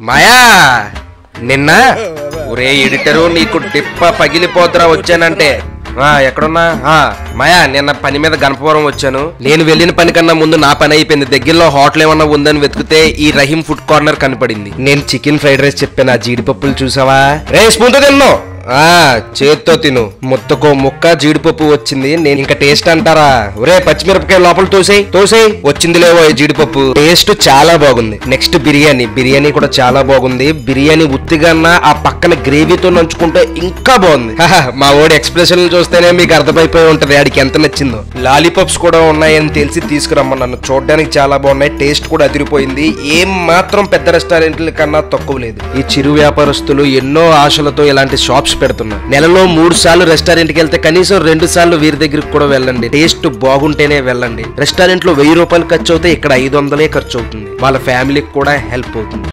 మాయా నిన్న ఒరే ఎడిటరు నీకు డిప్ప పగిలిపోతురా వచ్చానంటే. ఆ ఎక్కడున్నా? ఆ మాయా నిన్న పని మీద గణపవరం వచ్చాను. నేను వెళ్ళిన పని కన్నా ముందు నా పని అయిపోయింది. దగ్గరలో హోటల్ ఏమన్నా ఉందని వెతికితే ఈ రహీం ఫుడ్ కార్నర్ కనపడింది. నేను చికెన్ ఫ్రైడ్ రైస్ చెప్పాను. ఆ జీడిపప్పులు చూసావా? రే స్పూన్తో తిన్నావు ఆ చేత్తో తిను. ముత్తకో ముక్క జీడిపప్పు వచ్చింది. నేను ఇంకా టేస్ట్ అంటారా? ఒరే పచ్చిమిరపకాయ లోపల తోసేయి. తోసేయి. వచ్చింది లేవో ఈ జీడిపప్పు. టేస్ట్ చాలా బాగుంది. నెక్స్ట్ బిర్యానీ. బిర్యానీ కూడా చాలా బాగుంది. బిర్యానీ ఉత్తిగన్నా ఆ పక్కన గ్రేవీతో నంచుకుంటే ఇంకా బాగుంది. మా ఓడి ఎక్స్ప్రెషన్ చూస్తేనే మీకు అర్థమైపోయి ఉంటది. ఆడికి ఎంత నచ్చిందో. లాలీపాప్స్ కూడా ఉన్నాయని తెలిసి తీసుకురమ్మన్నాను చూడడానికి చాలా బాగున్నాయి. టేస్ట్ కూడా అదిరిపోయింది. ఏం మాత్రం పెద్ద రెస్టారెంట్ల కన్నా తక్కువ లేదు. ఈ చిరు వ్యాపారస్తులు ఎన్నో ఆశలతో ఇలాంటి షాప్స్ పెడుతున్నారు నెలలో మూడు సార్లు రెస్టారెంట్కి వెళ్తే కనీసం రెండు సార్లు వీరి దగ్గరికి కూడా వెళ్ళండి. టేస్ట్ బాగుంటేనే వెళ్ళండి. రెస్టారెంట్లో వెయ్యి రూపాయలు ఖర్చు అవుతే ఇక్కడ ఐదు వందలే ఖర్చు అవుతుంది. వాళ్ళ ఫ్యామిలీకి కూడా హెల్ప్ అవుతుంది.